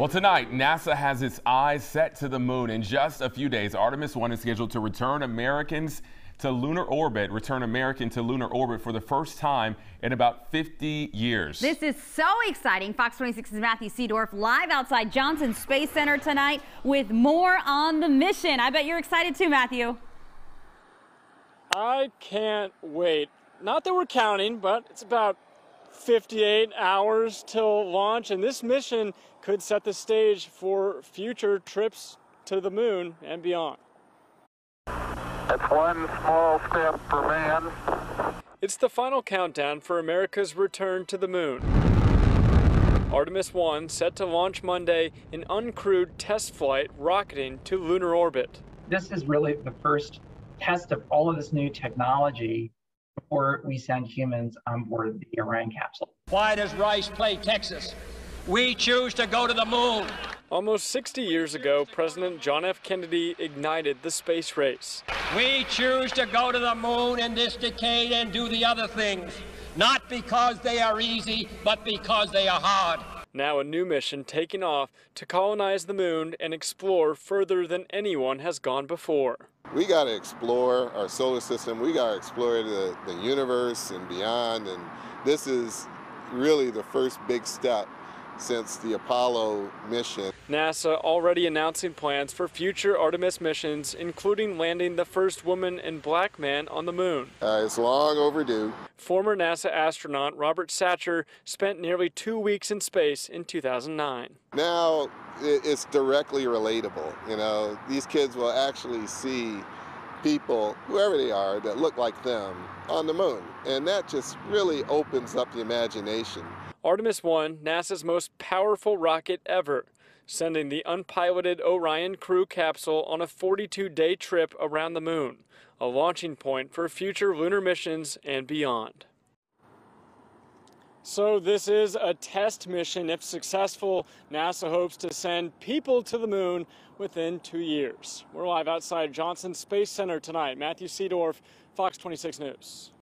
Well, tonight, NASA has its eyes set to the moon. In just a few days, Artemis 1 is scheduled to return Americans to lunar orbit, return American to lunar orbit for the first time in about 50 years. This is so exciting. Fox 26's Matthew Seedorff live outside Johnson Space Center tonight with more on the mission. I bet you're excited too, Matthew. I can't wait. Not that we're counting, but it's about 58 hours till launch, and this mission could set the stage for future trips to the moon and beyond. It's one small step for man. It's the final countdown for America's return to the moon. Artemis 1 set to launch Monday in uncrewed test flight rocketing to lunar orbit. This is really the first test of all of this new technology before we send humans on board the Orion capsule. Why does Rice play Texas? We choose to go to the moon. Almost 60 years ago, President John F. Kennedy ignited the space race. We choose to go to the moon in this decade and do the other things, not because they are easy, but because they are hard. Now a new mission taking off to colonize the moon and explore further than anyone has gone before. We got to explore our solar system. We got to explore the, the universe and beyond. And this is really the first big step since the Apollo mission. NASA already announcing plans for future Artemis missions, including landing the first woman and black man on the moon. Uh, it's long overdue. Former NASA astronaut Robert Satcher spent nearly two weeks in space in 2009. Now it's directly relatable. You know, these kids will actually see people, whoever they are, that look like them on the moon. And that just really opens up the imagination. Artemis 1, NASA's most powerful rocket ever, sending the unpiloted Orion crew capsule on a 42-day trip around the moon, a launching point for future lunar missions and beyond. So this is a test mission. If successful, NASA hopes to send people to the moon within two years. We're live outside Johnson Space Center tonight. Matthew Seedorff, Fox 26 News.